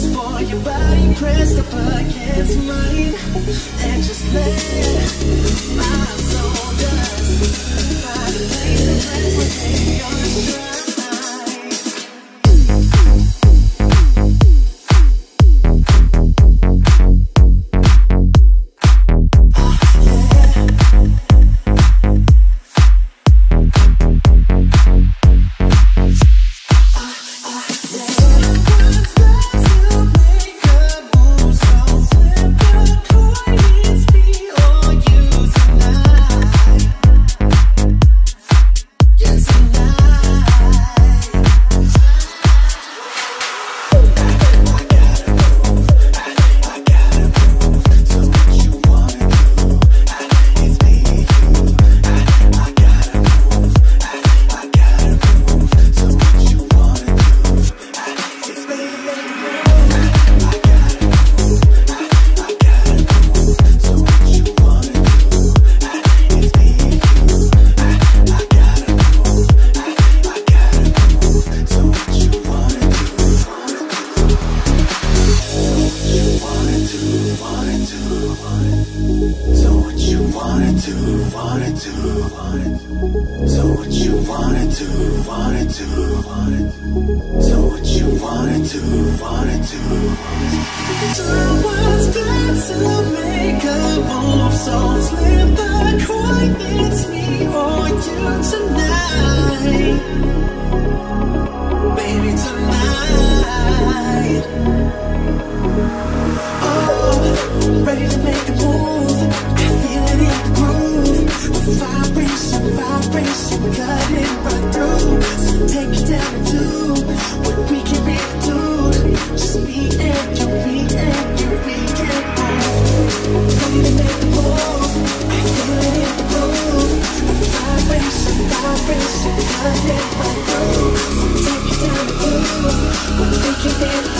is for your body pressed up against mine And just let my soul dust. By the place that has your trust. So what you wanna do, wanna do, wanna do. So what you wanna do, wanna do, wanna do. So what you wanna do, wanna do. I was dancing to make a move, so the coin, it's me or you tonight. Thank you.